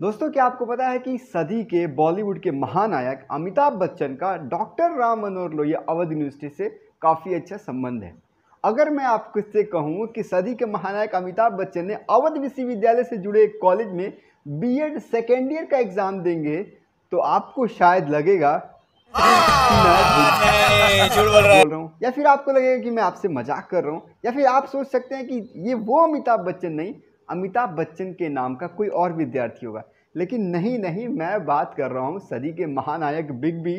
दोस्तों, क्या आपको पता है कि सदी के बॉलीवुड के महानायक अमिताभ बच्चन का डॉक्टर राम मनोहर लोहिया अवध यूनिवर्सिटी से काफ़ी अच्छा संबंध है? अगर मैं आपको इससे कहूँ कि सदी के महानायक अमिताभ बच्चन ने अवध विश्वविद्यालय से जुड़े एक कॉलेज में बीएड सेकेंड ईयर का एग्ज़ाम देंगे तो आपको शायद लगेगा बोल रहा या फिर आपको लगेगा कि मैं आपसे मज़ाक कर रहा हूँ। या फिर आप सोच सकते हैं कि ये वो अमिताभ बच्चन नहीं अमिताभ बच्चन के नाम का कोई और विद्यार्थी होगा। लेकिन नहीं नहीं, मैं बात कर रहा हूँ सदी के महानायक बिग बी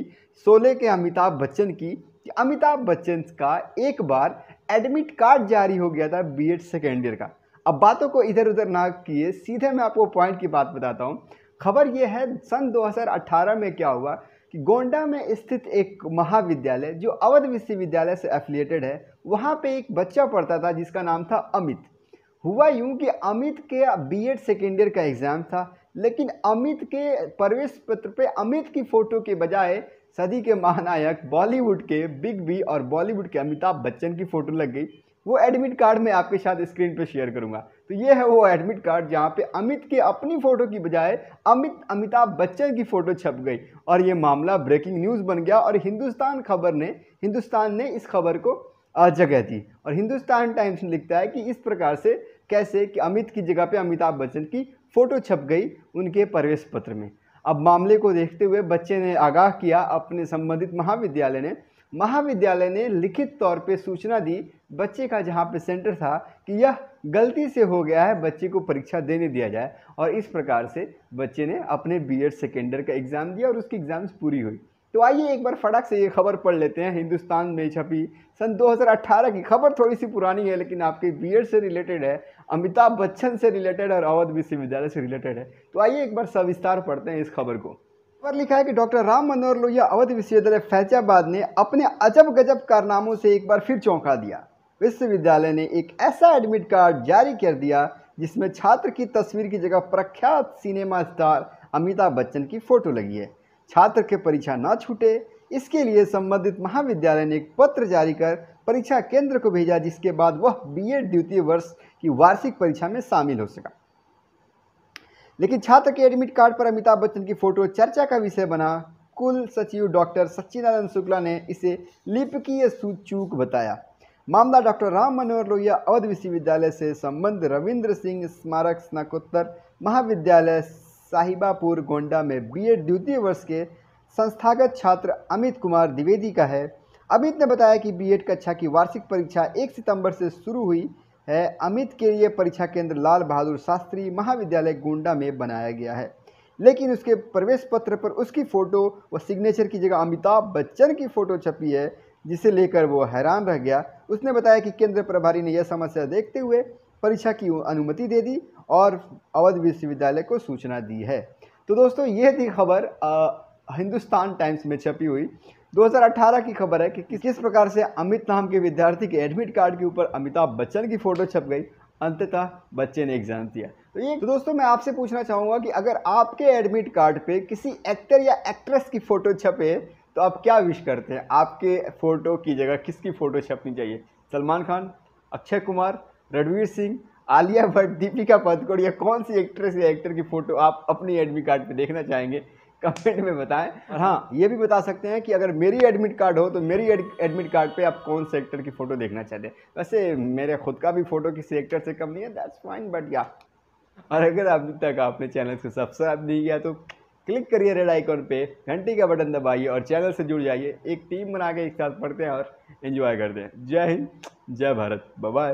शोले के अमिताभ बच्चन की कि अमिताभ बच्चन का एक बार एडमिट कार्ड जारी हो गया था बी एड सेकेंड ईयर का। अब बातों को इधर उधर ना किए, सीधे मैं आपको पॉइंट की बात बताता हूँ। खबर ये है, सन 2018 में क्या हुआ कि गोंडा में स्थित एक महाविद्यालय, जो अवध विश्वविद्यालय से एफिलिएटेड है, वहाँ पे एक बच्चा पढ़ता था जिसका नाम था अमित। हुआ यूँ कि अमित के बीएड सेकेंड ईयर का एग्ज़ाम था, लेकिन अमित के प्रवेश पत्र पे अमित की फ़ोटो के बजाय सदी के महानायक बॉलीवुड के बिग बी और बॉलीवुड के अमिताभ बच्चन की फ़ोटो लग गई। वो एडमिट कार्ड मैं आपके साथ स्क्रीन पे शेयर करूँगा। तो ये है वो एडमिट कार्ड जहाँ पे अमित के अपनी फ़ोटो की बजाय अमित अमिताभ बच्चन की फ़ोटो छप गई और ये मामला ब्रेकिंग न्यूज़ बन गया और हिंदुस्तान खबर ने, हिंदुस्तान ने इस खबर को जगह दी और हिंदुस्तान टाइम्स ने लिखता है कि इस प्रकार से कैसे कि अमित की जगह पे अमिताभ बच्चन की फ़ोटो छप गई उनके प्रवेश पत्र में। अब मामले को देखते हुए बच्चे ने आगाह किया, अपने संबंधित महाविद्यालय ने। महाविद्यालय ने लिखित तौर पे सूचना दी बच्चे का जहाँ पे सेंटर था कि यह गलती से हो गया है, बच्चे को परीक्षा देने दिया जाए। और इस प्रकार से बच्चे ने अपने बीएड सेकेंडर का एग्ज़ाम दिया और उसकी एग्ज़ाम्स पूरी हुई। तो आइए एक बार फटाक से ये खबर पढ़ लेते हैं, हिंदुस्तान में छपी। सन 2018 की खबर थोड़ी सी पुरानी है, लेकिन आपके बीएड से रिलेटेड है, अमिताभ बच्चन से रिलेटेड और अवध विश्वविद्यालय से रिलेटेड है। तो आइए एक बार सविस्तार पढ़ते हैं इस खबर को। पर लिखा है कि डॉक्टर राम मनोहर लोहिया, अवध विश्वविद्यालय फैजाबाद ने अपने अजब गजब कारनामों से एक बार फिर चौंका दिया। विश्वविद्यालय ने एक ऐसा एडमिट कार्ड जारी कर दिया, जिसमें छात्र की तस्वीर की जगह प्रख्यात सिनेमा स्टार अमिताभ बच्चन की फ़ोटो लगी है। छात्र के परीक्षा न छूटे। इसके लिए संबंधित महाविद्यालय ने एक पत्र जारी कर परीक्षा केंद्र को भेजा, जिसके बाद वह बीएड द्वितीय वर्ष की वार्षिक परीक्षा में शामिल हो सका। लेकिन छात्र के एडमिट कार्ड पर अमिताभ बच्चन की फ़ोटो चर्चा का विषय बना। कुल सचिव डॉक्टर सच्चिदानंद शुक्ला ने इसे लिपकीय सूचूक बताया। मामला डॉक्टर राम मनोहर लोहिया, अवध विश्वविद्यालय से संबंध रविंद्र सिंह स्मारक स्नाकोत्तर महाविद्यालय साहिबापुर गोंडा में बीएड द्वितीय वर्ष के संस्थागत छात्र अमित कुमार द्विवेदी का है। अमित ने बताया कि बीएड कक्षा की वार्षिक परीक्षा एक सितंबर से शुरू हुई है। अमित के लिए परीक्षा केंद्र लाल बहादुर शास्त्री महाविद्यालय गोंडा में बनाया गया है। लेकिन उसके प्रवेश पत्र पर उसकी फ़ोटो व सिग्नेचर की जगह अमिताभ बच्चन की फ़ोटो छपी है, जिसे लेकर वो हैरान रह गया। उसने बताया कि केंद्र प्रभारी ने यह समस्या देखते हुए परीक्षा की अनुमति दे दी और अवध विश्वविद्यालय को सूचना दी है। तो दोस्तों ये थी खबर हिंदुस्तान टाइम्स में छपी हुई। 2018 की खबर है कि किस किस प्रकार से अमित नाम के विद्यार्थी के एडमिट कार्ड के ऊपर अमिताभ बच्चन की फ़ोटो छप गई। अंततः बच्चे ने एग्ज़ाम दिया। तो ये तो दोस्तों, मैं आपसे पूछना चाहूँगा कि अगर आपके एडमिट कार्ड पे किसी एक्टर या एक्ट्रेस की फ़ोटो छपे तो आप क्या विश करते हैं? आपके फ़ोटो की जगह किसकी फ़ोटो छपनी चाहिए? सलमान खान, अक्षय कुमार, रणवीर सिंह आलिया भट्ट, दीपिका पादुकोण या कौन सी एक्ट्रेस या एक्टर की फ़ोटो आप अपनी एडमिट कार्ड पे देखना चाहेंगे? कमेंट में बताएँ। और हाँ ये भी बता सकते हैं कि अगर मेरी एडमिट कार्ड हो तो मेरी एडमिट कार्ड पे आप कौन से एक्टर की फ़ोटो देखना चाहते हैं? वैसे मेरे खुद का भी फ़ोटो किसी एक्टर से कम नहीं है दैट्स फाइन बट या और अगर अभी तक आपने चैनल को सब्सक्राइब नहीं किया तो क्लिक करिए रेड आइकॉन पे, घंटी का बटन दबाइए और चैनल से जुड़ जाइए। एक टीम बना के एक साथ पढ़ते हैं और एंजॉय करते हैं। जय हिंद, जय भारत बाय